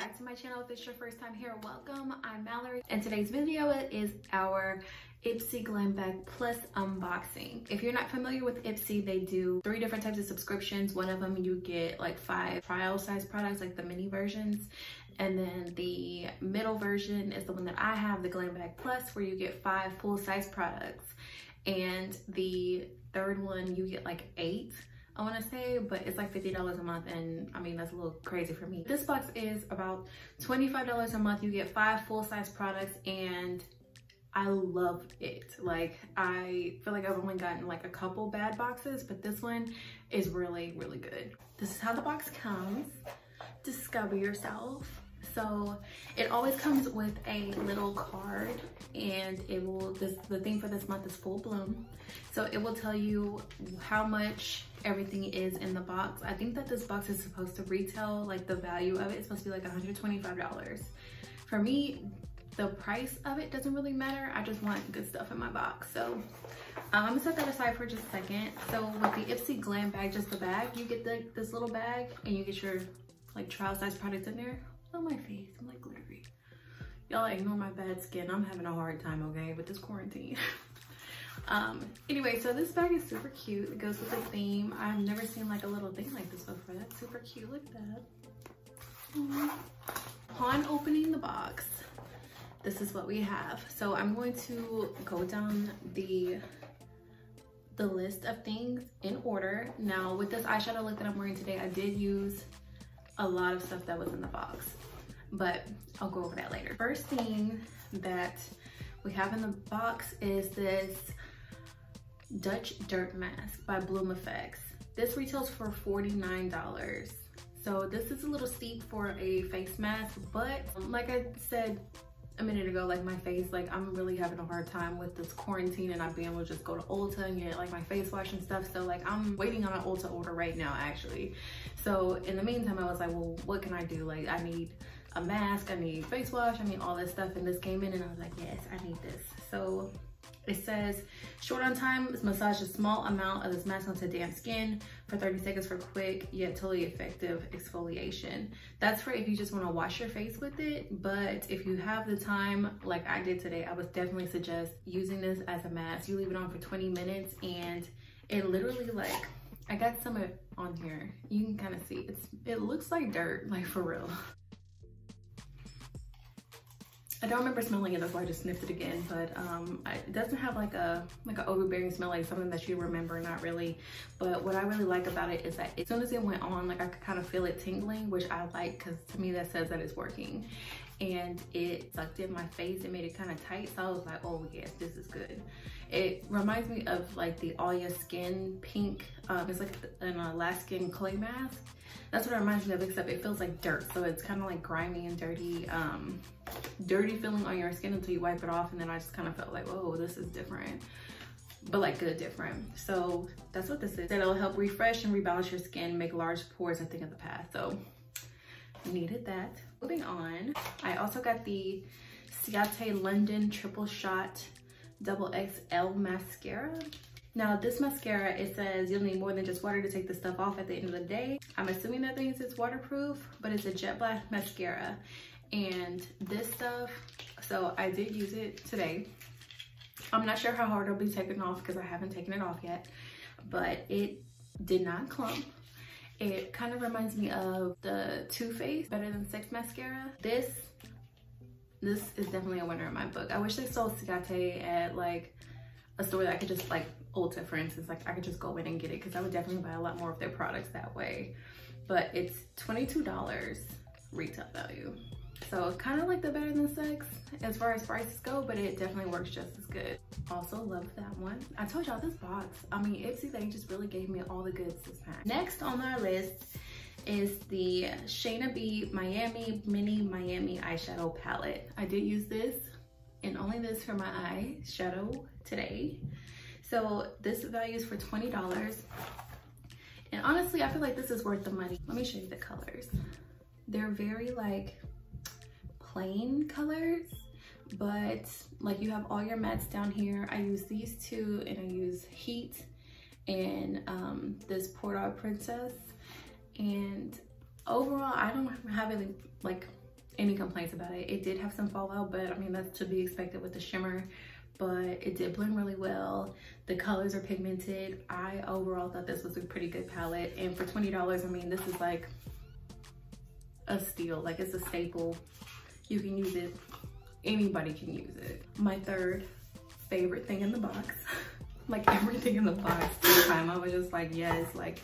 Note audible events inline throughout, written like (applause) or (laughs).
back to my channel. If it's your first time here, welcome. I'm Malari and today's video is our Ipsy Glam Bag Plus unboxing. If you're not familiar with Ipsy, they do three different types of subscriptions. One of them you get like five trial size products, like the mini versions. And then the middle version is the one that I have, the Glam Bag Plus, where you get five full size products. And the third one, you get like eight I want to say, but it's like $50 a month. And I mean, that's a little crazy for me. This box is about $25 a month. You get five full-size products and I love it. Like, I feel like I've only gotten like a couple bad boxes, but this one is really, really good. This is how the box comes. Discover yourself. So it always comes with a little card and it will, this the thing for this month is full bloom. So it will tell you how much everything is in the box. I think that this box is supposed to retail, like the value of it is supposed to be like $125. For me, the price of it doesn't really matter. I just want good stuff in my box. So um, I'm gonna set that aside for just a second. So with the Ipsy Glam bag, just the bag, you get the, this little bag and you get your like trial size products in there. On my face, I'm like glittery. Y'all ignore my bad skin. I'm having a hard time, okay, with this quarantine. (laughs) Um, anyway, so this bag is super cute. It goes with the theme. I've never seen like a little thing like this before. That's super cute. Look at that. Mm. Upon opening the box, this is what we have. So I'm going to go down the the list of things in order. Now with this eyeshadow look that I'm wearing today, I did use a lot of stuff that was in the box, but I'll go over that later. First thing that we have in the box is this Dutch Dirt Mask by Bloom Effects. This retails for $49. So this is a little steep for a face mask, but like I said a minute ago, like my face, like I'm really having a hard time with this quarantine and not being able to just go to Ulta and get like my face wash and stuff. So like I'm waiting on an Ulta order right now actually. So in the meantime, I was like, well, what can I do? Like I need a mask, I need face wash, I need all this stuff. And this came in and I was like, yes, I need this. So it says, short on time, massage a small amount of this mask onto damp skin for 30 seconds for quick yet totally effective exfoliation. That's for if you just wanna wash your face with it, but if you have the time, like I did today, I would definitely suggest using this as a mask. You leave it on for 20 minutes and it literally like, I got some on here. You can kind of see, it's it looks like dirt, like for real. I don't remember smelling it, that's I just sniffed it again, but um, it doesn't have like a like an overbearing smell, like something that you remember, not really. But what I really like about it is that as soon as it went on, like I could kind of feel it tingling, which I like because to me that says that it's working. And it sucked in my face, it made it kind of tight, so I was like, oh yes, this is good. It reminds me of like the Alia Skin Pink, um, it's like an Alaskan clay mask. That's what it reminds me of, except it feels like dirt. So it's kind of like grimy and dirty, um, dirty feeling on your skin until you wipe it off. And then I just kind of felt like, whoa, this is different but like good different. So that's what this is. It'll help refresh and rebalance your skin, make large pores, I think of the past. So needed that. Moving on, I also got the Ciate London Triple Shot Double XL Mascara. Now this mascara, it says you'll need more than just water to take the stuff off at the end of the day. I'm assuming that means it's waterproof, but it's a jet black mascara. And this stuff, so I did use it today. I'm not sure how hard it'll be taken off because I haven't taken it off yet, but it did not clump. It kind of reminds me of the Too Faced Better Than Sex mascara. This, this is definitely a winner in my book. I wish they sold Ciate at like a store that I could just like Ulta, for instance, like I could just go in and get it because I would definitely buy a lot more of their products that way. But it's $22 retail value. So it's kind of like the Better Than Sex as far as prices go, but it definitely works just as good. Also love that one. I told y'all this box, I mean, Ipsy, they just really gave me all the goods this time. Next on our list is the Shayna B Miami Mini Miami Eyeshadow Palette. I did use this and only this for my eyeshadow today. So this value is for $20. And honestly, I feel like this is worth the money. Let me show you the colors. They're very like plain colors, but like you have all your mattes down here. I use these two and I use Heat and um, this Port Princess. And overall, I don't have any like any complaints about it. It did have some fallout, but I mean, that's to be expected with the shimmer, but it did blend really well. The colors are pigmented. I overall thought this was a pretty good palette. And for $20, I mean, this is like a steal. Like it's a staple. You can use it. Anybody can use it. My third favorite thing in the box. (laughs) like everything in the box this time. I was just like, yes, like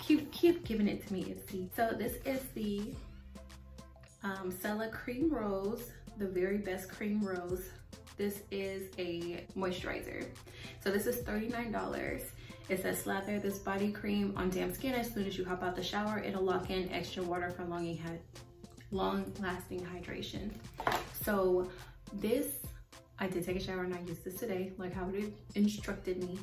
keep, keep giving it to me, Ipsy. So this is the um, Stella Cream Rose, the very best cream rose. This is a moisturizer. So this is $39. It says slather this body cream on damp skin as soon as you hop out the shower. It'll lock in extra water for long, long lasting hydration. So this, I did take a shower and I used this today, like how it instructed me.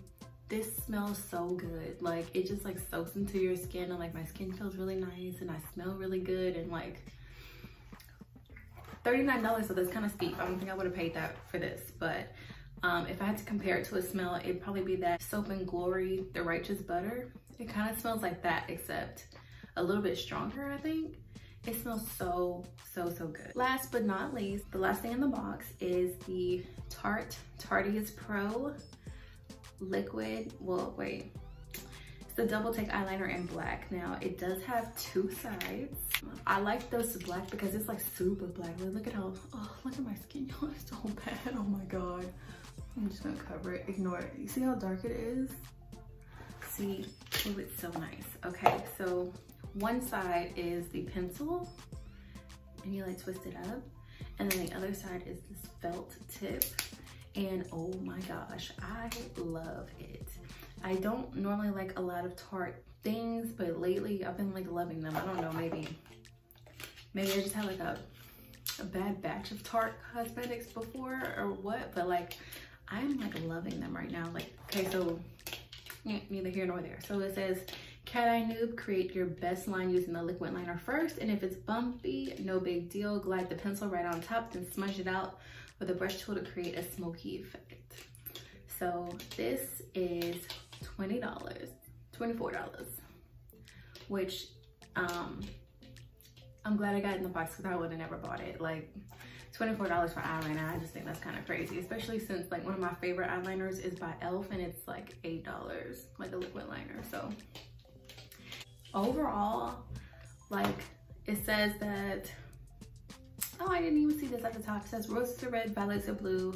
This smells so good. Like it just like soaks into your skin and like my skin feels really nice and I smell really good and like $39, so that's kind of steep. I don't think I would have paid that for this, but um, if I had to compare it to a smell, it'd probably be that Soap and Glory, the Righteous Butter. It kind of smells like that, except a little bit stronger, I think. It smells so, so, so good. Last but not least, the last thing in the box is the Tarte Tarteist Pro Liquid, well, wait, the Double Take Eyeliner in black. Now, it does have two sides. I like this black because it's like super black. Look at how, oh, look at my skin. Y'all, it's so bad. Oh my God. I'm just gonna cover it, ignore it. You see how dark it is? See, oh, it's so nice. Okay, so one side is the pencil and you like twist it up. And then the other side is this felt tip. And oh my gosh, I love it. I don't normally like a lot of Tarte things, but lately I've been like loving them. I don't know, maybe, maybe I just had like a, a bad batch of Tarte cosmetics before or what, but like I'm like loving them right now. Like, okay, so neither here nor there. So it says, Cat Eye Noob, create your best line using the liquid liner first. And if it's bumpy, no big deal. Glide the pencil right on top, then smudge it out with a brush tool to create a smoky effect. So this is $20, $24, which um, I'm glad I got in the box because I would have never bought it. Like $24 for eyeliner, I just think that's kind of crazy, especially since like one of my favorite eyeliners is by e.l.f. and it's like $8, like a liquid liner. So overall, like it says that, oh, I didn't even see this at the top. It says roses to red, violets to blue,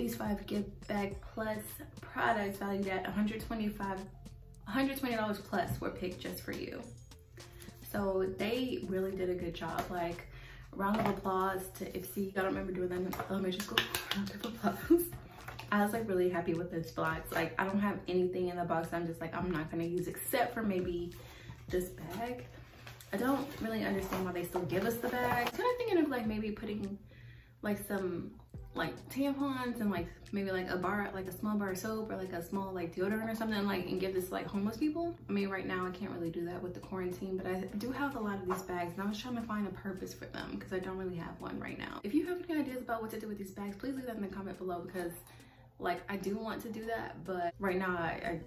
these five gift bag plus products valued at 125 $120 plus were picked just for you. So they really did a good job. Like, round of applause to Ipsy. I don't remember doing that in elementary school. (laughs) Round of applause. I was like really happy with this box. Like, I don't have anything in the box I'm just like, I'm not gonna use except for maybe this bag. I don't really understand why they still give us the bag. Kind of thinking of like maybe putting like some like tampons and like maybe like a bar like a small bar of soap or like a small like deodorant or something like and give this like homeless people. I mean right now i can't really do that with the quarantine but i do have a lot of these bags and i was trying to find a purpose for them because i don't really have one right now. If you have any ideas about what to do with these bags please leave that in the comment below because like i do want to do that but right now i, I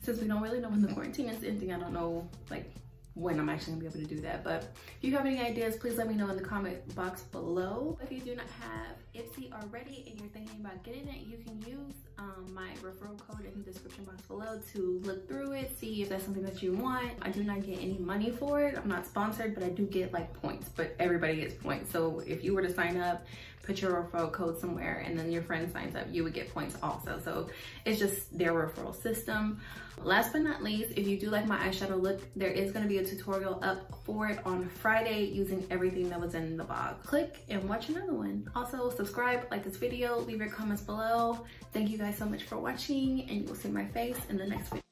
since we don't really know when the quarantine is ending i don't know like when I'm actually gonna be able to do that. But if you have any ideas, please let me know in the comment box below. If you do not have Ipsy already and you're thinking about getting it, you can use um, my referral code in the description box below to look through it, see if that's something that you want. I do not get any money for it. I'm not sponsored, but I do get like points, but everybody gets points. So if you were to sign up, put your referral code somewhere and then your friend signs up, you would get points also. So it's just their referral system. Last but not least, if you do like my eyeshadow look, there is gonna be a tutorial up for it on Friday using everything that was in the box. Click and watch another one. Also subscribe, like this video, leave your comments below. Thank you guys so much for watching and you will see my face in the next video.